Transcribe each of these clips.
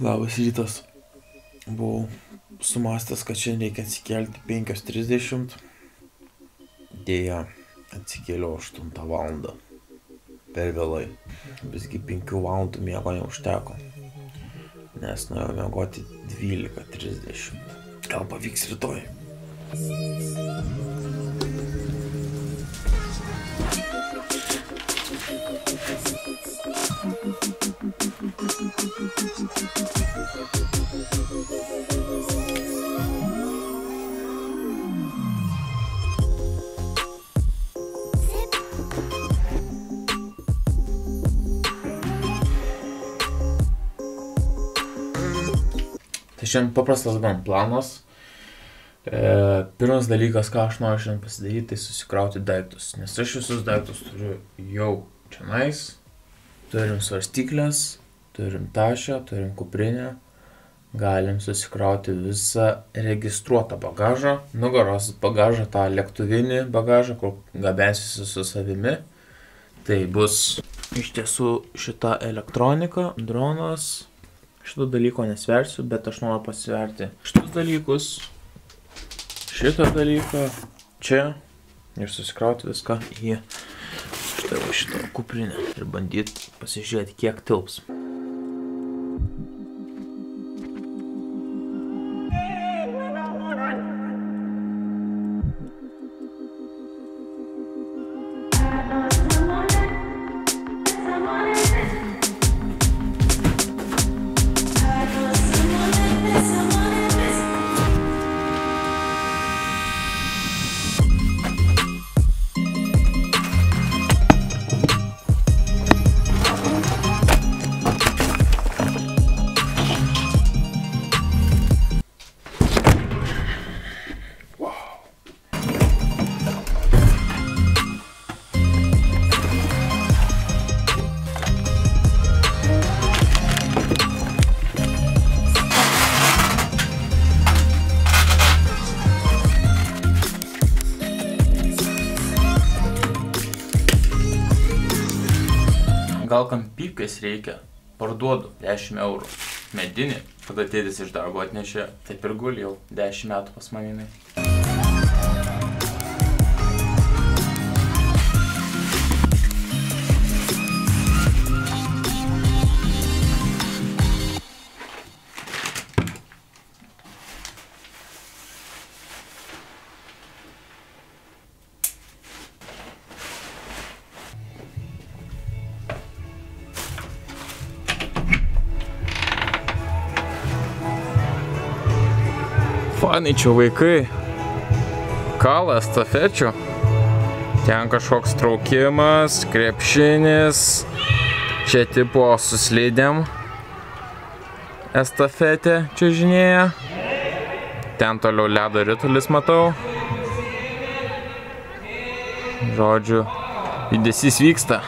Labas rytas. Buvau sumastęs, kad šiandien reikia atsikelti 5.30. Dėja, atsikėliau 8 val. Per vėlai. Visgi 5 val. miego neužteko. Nes nuėjau miegoti 12.30. Gal pavyks rytoj. Tai šiandien paprastas gan planas. E, pirmas dalykas, ką aš noriu šiandien pasidaryti, tai susikrauti daiktus. Nes aš visus daiktus turiu jau čianais. Turim svarstyklės, turim tašę, turim kuprinę. Galim susikrauti visą registruotą bagažą. Nugaros bagažą, tą lėktuvinį bagažą, kur gabensiuosi su savimi. Tai bus iš tiesų šita elektronika, dronas, šito dalyko nesversiu, bet aš noriu pasverti šitus dalykus, šitą dalyką čia ir susikrauti viską į šitą va šitą kuprinę ir bandyti pasižiūrėti, kiek tilps. Gal kam pypkės reikia, parduodu 10 eurų. Medinį, tada tėtis iš darbo atnešė, taip ir guli jau 10 metų pas manimi. Fanai čia vaikai. Kala estafečių. Ten kažkoks traukimas, krepšinis. Čia tipo su slidėm. Estafetė čia žinėja. Ten toliau ledo ritulis matau. Žodžiu, judesys vyksta.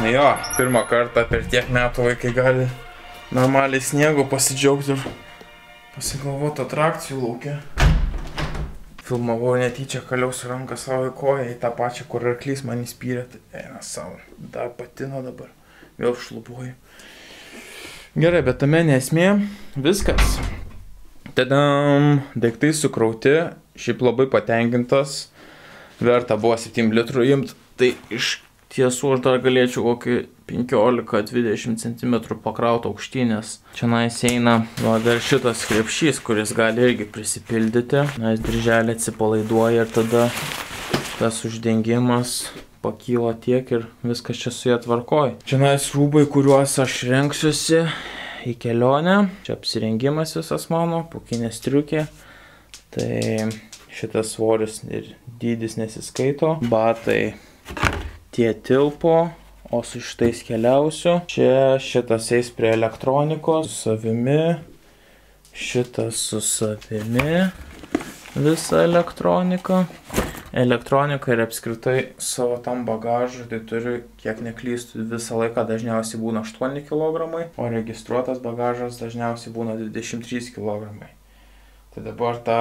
Na jo, pirmą kartą per tiek metų vaikai gali normaliai sniego pasidžiaugti ir pasigalvoti atrakcijų laukia. Filmavau netyčia, kaliausi ranką savo į koją į tą pačią, kur arklys man įspyrė, tai eina savo, dar patino dabar, vėl šlubuoju. Gerai, bet tame nesmė, viskas. Tada daiktai sukrauti, šiaip labai patenkintas, verta buvo 7 litrų imti, tai iš tiesų aš dar galėčiau kokį 15-20 cm pakrautą aukštynės. Čia nais eina va, dar šitas krepšys, kuris gali irgi prisipildyti. Nais dirželį atsipalaiduoja ir tada tas uždengimas pakyla tiek ir viskas čia su jie tvarkoj. Čia nais rūbai, kuriuos aš renksiuosi į kelionę. Čia apsirengimas visas mano, pukinė striukė. Tai šitas svoris ir dydis nesiskaito. Batai tie tilpo, o su šitais keliausiu. Čia šitas eis prie elektronikos su savimi, šitas su savimi, visa elektronika. Elektronika ir apskritai savo tam bagažui, tai turiu, kiek neklystu, visą laiką dažniausiai būna 8 kg, o registruotas bagažas dažniausiai būna 23 kg. Tai dabar ta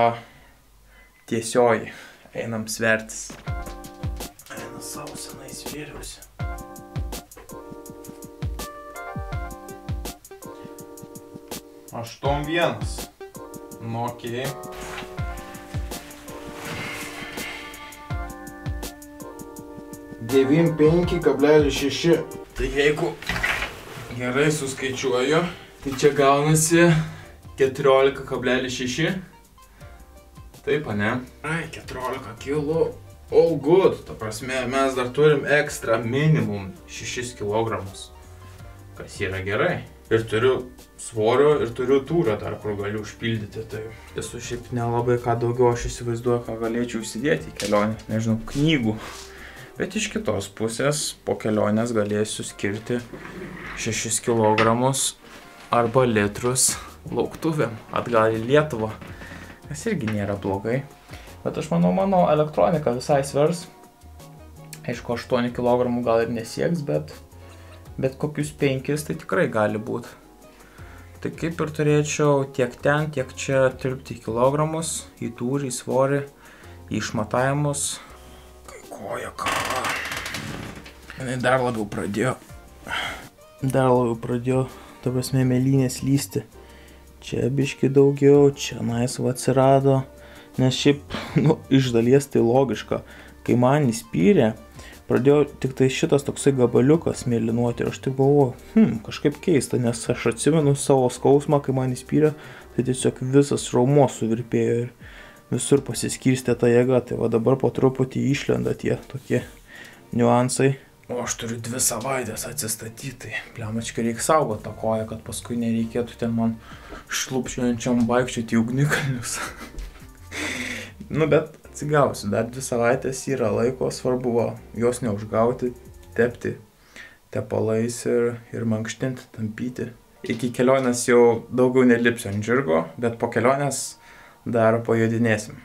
tiesioji einam svertis. Eina savo senais vėriausi. 8-1. Nu, okei. Devym penki kablelis šeši. Tai jeigu gerai suskaičiuoju, tai čia gaunasi 14,6. Taip, ne? Ai, 14 kilų. All good. Ta prasme, mes dar turim ekstra minimum 6 kg. Kas yra gerai. Ir turiu svorio ir turiu tūrio dar, kur galiu užpildyti. Tai esu šiaip nelabai ką daugiau aš įsivaizduoju, ką galėčiau įsidėti į kelionę. Nežinau, knygų. Bet iš kitos pusės po kelionės galėsiu skirti 6 kg arba litrus lauktuvėm atgal į Lietuvą. Kas irgi nėra blogai. Bet aš manau, mano elektronika visai svers. Aišku, 8 kg gal ir nesieks, bet, bet kokius 5 tai tikrai gali būti. Tai kaip ir turėčiau tiek ten, tiek čia tilpti kilogramus, į tūrį, į svorį, į išmatavimus. Kai koja kava. Jis dar labiau pradėjo. Dar labiau pradėjo, ta prasme, melynės lysti. Čia biški daugiau, čia nais va atsirado. Nes šiaip, nu, iš dalies tai logiška. Kai man įspyrė, pradėjo tik tai šitas toksai gabaliukas mėlynuoti ir aš tik galvoju, hm, kažkaip keista, nes aš atsimenu savo skausmą, kai man įspyrė, tai tiesiog visas raumuo suvirpėjo ir visur pasiskirstė ta jėga, tai va dabar po truputį išlenda tie tokie niuansai. O aš turiu dvi savaitės atsistatyti, plemačkai reikia saugoti tą koją, kad paskui nereikėtų ten man šlupščiančiam vaikščioti ugnikalnius. nu, bet atsigausiu, dar dvi savaitės yra laiko, svarbu va, jos neužgauti, tepti tepalais ir, ir mankštinti, tampyti. Iki kelionės jau daugiau nelipsiu ant žirgo, bet po kelionės dar pajudinėsim.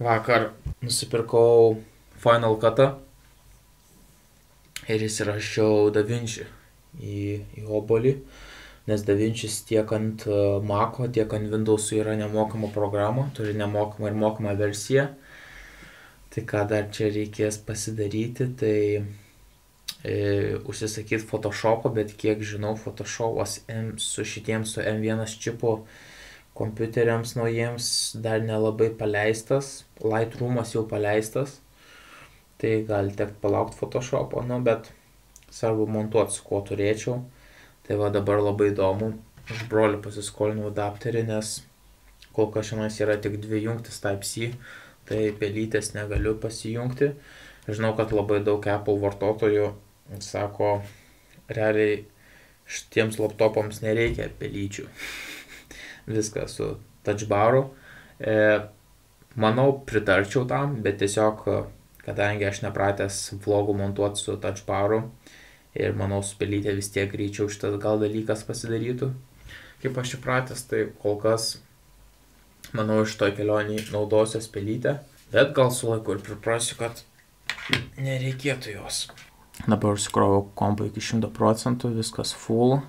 Vakar nusipirkau Final Cut'ą ir įsirašiau DaVinci į, į obolį nes DaVincis tiek ant e, Maco, tiek ant Windows'ų yra nemokama programa, turi nemokamą ir mokamą versiją. Tai ką dar čia reikės pasidaryti, tai e, užsisakyti Photoshopą, bet kiek žinau, Photoshopas su šitiems su M1 čipu kompiuteriams naujiems dar nelabai paleistas, Lightroomas jau paleistas, tai gali tekti palaukti Photoshopo, nu, bet svarbu montuoti, su kuo turėčiau. Tai va dabar labai įdomu, iš brolių pasiskolinau adapterį, nes kol kas šiandien yra tik dvi jungtis Type-C, tai pelytės negaliu pasijungti. Žinau, kad labai daug Apple vartotojų sako, realiai šitiems laptopams nereikia pelyčių. Viskas su touchbaru. E, manau, pritarčiau tam, bet tiesiog, kadangi aš nepratęs vlogų montuoti su touchbaru, ir manau su pelytė vis tiek greičiau šitas gal dalykas pasidarytų. Kaip aš įpratęs, tai kol kas, manau, iš to kelionį naudosios pelytę, bet gal su laiku ir priprasiu, kad nereikėtų jos. Dabar užsikroviau kompą iki 100 procentų, viskas full.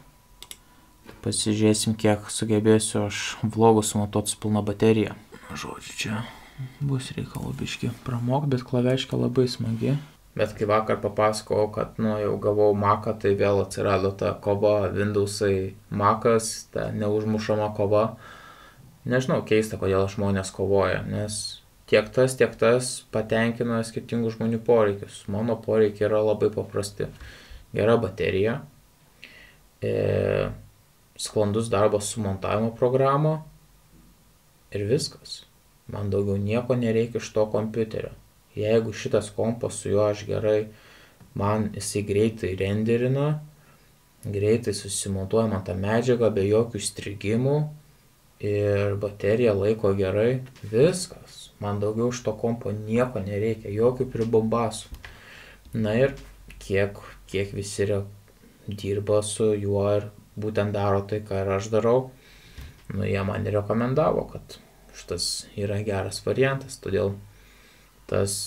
Pasižiūrėsim, kiek sugebėsiu aš vlogų sumontuoti su pilna baterija. Žodžiu, čia bus reikalų biški pramok, bet klaveškė labai smagi. Bet kai vakar papasakojau, kad nu, jau gavau maką, tai vėl atsirado ta kova, Windowsai makas, ta neužmušama kova. Nežinau, keista, kodėl žmonės kovoja, nes tiek tas, tiek tas patenkina skirtingų žmonių poreikius. Mano poreikiai yra labai paprasti. Gera baterija, e, sklandus darbas su montavimo programo ir viskas. Man daugiau nieko nereikia iš to kompiuterio jeigu šitas kompas su juo aš gerai, man jisai greitai renderina, greitai susimontuoja man tą medžiagą be jokių strigimų ir baterija laiko gerai, viskas. Man daugiau iš to kompo nieko nereikia, jokių pribombasų. Na ir kiek, kiek visi re, dirba su juo ir būtent daro tai, ką ir aš darau, nu jie man rekomendavo, kad šitas yra geras variantas, todėl tas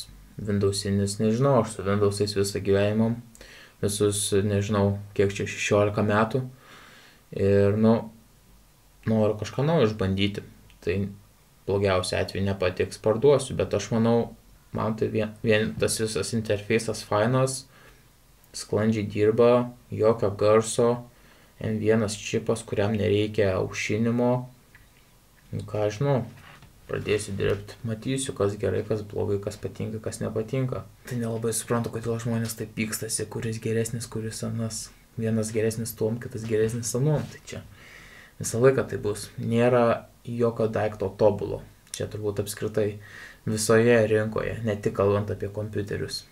Windowsinis, nežinau, aš su Windowsais visą gyvenimą, visus, nežinau, kiek čia 16 metų. Ir, nu, noriu kažką naujo išbandyti. Tai blogiausia atveju nepatiks, parduosiu, bet aš manau, man tai vien, vien tas visas interfejsas fainas, sklandžiai dirba, jokio garso, M1 čipas, kuriam nereikia aušinimo. Nu, ką žinau, pradėsiu dirbti, matysiu, kas gerai, kas blogai, kas patinka, kas nepatinka. Tai nelabai suprantu, kodėl žmonės taip pykstasi, kuris geresnis, kuris anas. Vienas geresnis tuom, kitas geresnis anuom. Tai čia visą laiką tai bus. Nėra jokio daikto tobulo. Čia turbūt apskritai visoje rinkoje, ne tik kalbant apie kompiuterius.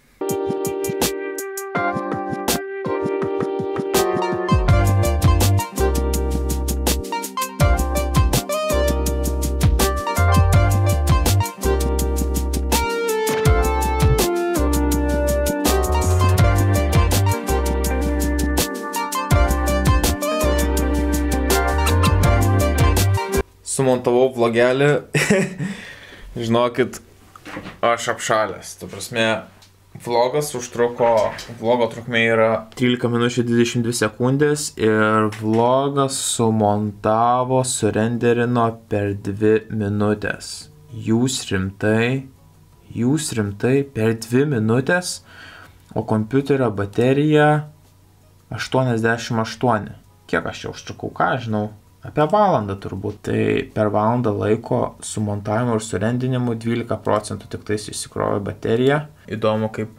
Sumontavau vlogelį. Žinokit, aš apšalęs. Tu prasme, vlogas užtruko, vlogo trukmė yra 13 minučių 22 sekundės ir vlogas sumontavo, surenderino per 2 minutės. Jūs rimtai, jūs rimtai per 2 minutės, o kompiuterio baterija 88. Kiek aš čia užtrukau, ką žinau, apie valandą turbūt. Tai per valandą laiko su montavimu ir surendinimu 12 procentų tik tais įsikrovė baterija. Įdomu, kaip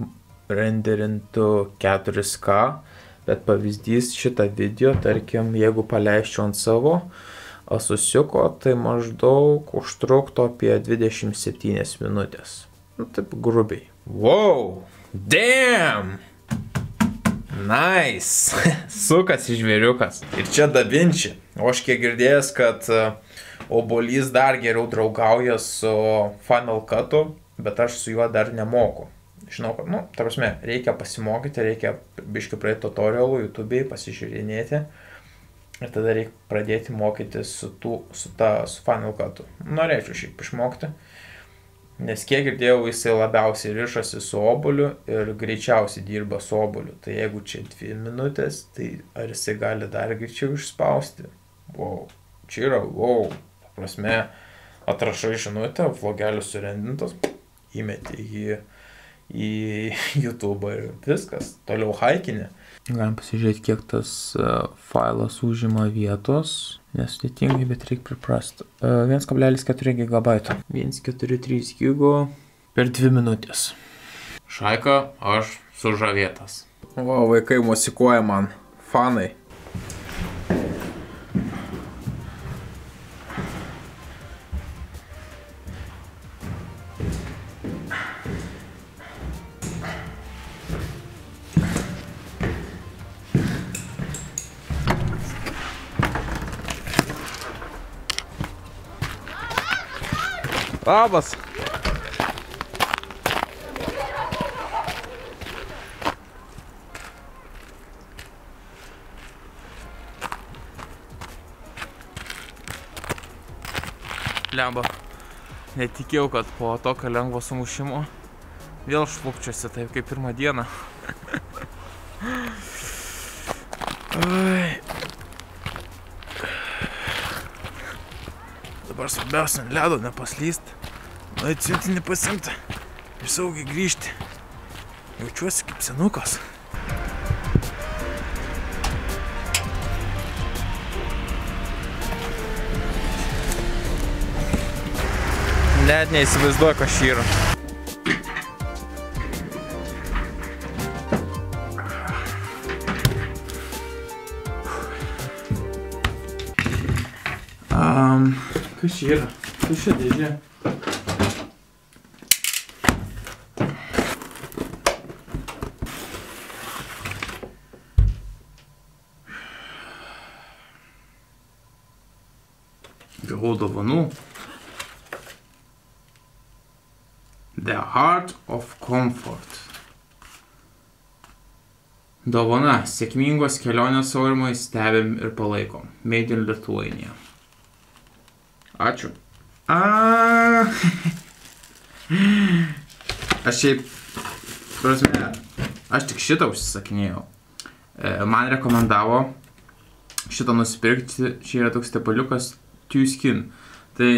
renderintų 4K, bet pavyzdys šitą video, tarkim, jeigu paleisčiau ant savo asusiuko, tai maždaug užtruktų apie 27 minutės. Nu, taip grubiai. Wow! Damn! Nice! Sukasi žvėriukas. Ir čia Da Vinci. O aš kiek girdėjęs, kad e, obolys dar geriau draugauja su Final Cut'u, bet aš su juo dar nemoku. Žinau, kad, nu, ta prasme, reikia pasimokyti, reikia biški praeiti tutorialų, YouTube'ai, pasižiūrinėti. Ir tada reikia pradėti mokytis su, tų, su, ta, su Final Cut'u. Norėčiau šiaip išmokti. Nes kiek girdėjau, jisai labiausiai ryšasi su oboliu ir greičiausiai dirba su oboliu. Tai jeigu čia dvi minutės, tai ar jisai gali dar greičiau išspausti? Wow, čia yra wow. Prasme, atrašai žinutę, vlogelis surendintas, įmeti jį į YouTube ir viskas. Toliau haikinė. Galim pasižiūrėti, kiek tas uh, failas užima vietos. Nesudėtingai, bet reikia priprasti. Uh, 1,4 GB. 1,43 GB per 2 minutės. Šaika, aš sužavėtas. O, vaikai musikuoja man. Fanai. Labas. Lemba. Netikėjau, kad po tokio lengvo sumušimo vėl šlupčiuosi taip kaip pirmą dieną. Dabar svarbiausia ledo nepaslyst. Nueit siuntinį pasimti ir saugiai grįžti. Jaučiuosi kaip senukas. Net neįsivaizduoju, kas čia yra. Um, kas čia yra? Kas čia dėžė? Gavau dovanų. The Heart of Comfort. Dovana. Sėkmingos kelionės aurimai stebim ir palaikom. Made in Lithuania. Ačiū. A. Aš šiaip, prasme, aš tik šitą užsisakinėjau. E, Man rekomendavo šitą nusipirkti. Čia yra toks tepaliukas Two Skin. Tai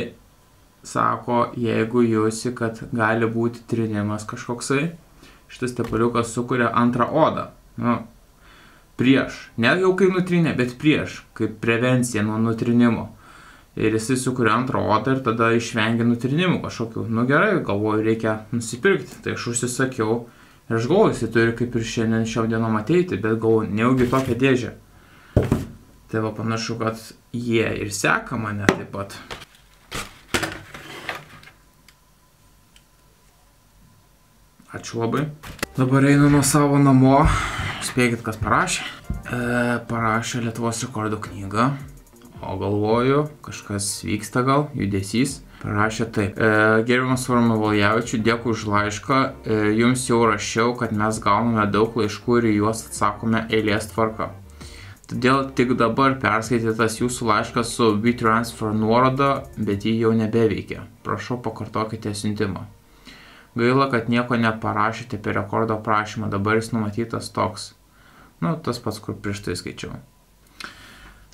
sako, jeigu jausi, kad gali būti trinimas kažkoksai, šitas tepaliukas sukuria antrą odą. Nu, prieš. Ne jau kai nutrinė, bet prieš, kaip prevencija nuo nutrinimo. Ir jisai sukuria antrą odą ir tada išvengia nutrinimų kažkokių. Nu gerai, galvoju, reikia nusipirkti. Tai aš užsisakiau ir aš galvoju, jisai turi kaip ir šiandien šiom dienom ateiti, bet galvoju, neaugi tokią dėžę. Tai va panašu, kad jie ir seka mane taip pat. Ačiū labai. Dabar einu nuo savo namo. Spėkit, kas parašė. E, parašė Lietuvos rekordų knygą. O galvoju, kažkas vyksta gal, judesys. Parašė taip. E, gerbiamas Varma Valjavičiu, dėkui už laišką. E, jums jau rašiau, kad mes gauname daug laiškų ir juos atsakome eilės tvarka. Todėl tik dabar perskaitytas jūsų laiškas su WeTransfer nuoroda, bet jį jau nebeveikia. Prašau, pakartokite siuntimą. Gaila, kad nieko neparašėte apie rekordo prašymą, dabar jis numatytas toks. Nu, tas pats, kur prieš tai skaičiau.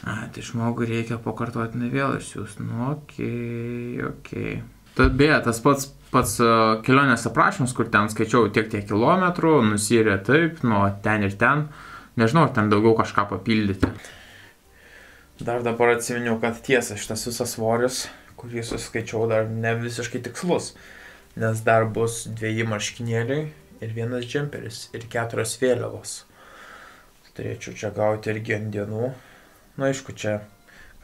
A, tai žmogui reikia pakartotinai vėl išsiųsti. Nu, okei, okay, okei. Okay. Tad beje, tas pats, pats uh, kelionės aprašymas, kur ten skaičiau tiek tiek kilometrų, nusirė taip, nuo ten ir ten. Nežinau, ten daugiau kažką papildyti. Dar dabar atsiminiau, kad tiesa šitas visas svoris, kurį suskaičiau, dar ne visiškai tikslus nes dar bus dviejį marškinėliai ir vienas džemperis ir keturios vėliavos. Turėčiau čia gauti irgi ant dienų. Na, aišku, čia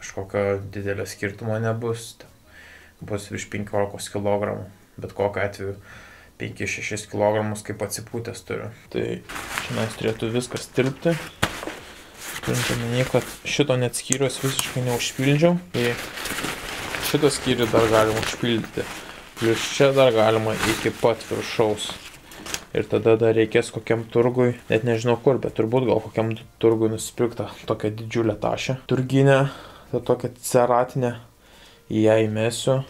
kažkokio didelio skirtumo nebus. Bus virš 15 kg, bet kokiu atveju 5-6 kg kaip atsipūtęs turiu. Tai čia turėtų viskas tilpti. Turint omeny, kad šito net skyrius visiškai neužpildžiau. Tai šitą skyrių dar galim užpildyti. Plius čia dar galima iki pat viršaus. Ir tada dar reikės kokiam turgui, net nežinau kur, bet turbūt gal kokiam turgui nusipirktą tokią didžiulę tašę. Turginę, tą tokią ceratinę, į ją įmėsiu.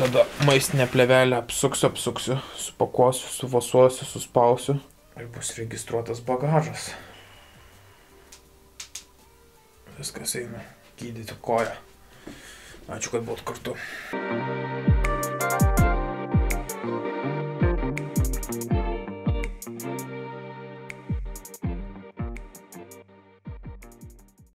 Tada maistinę plevelę apsuksiu, apsuksiu, supakuosiu, suvasuosiu, suspausiu. Ir bus registruotas bagažas. Viskas eina gydyti koją. Ačiū, kad buvot kartu.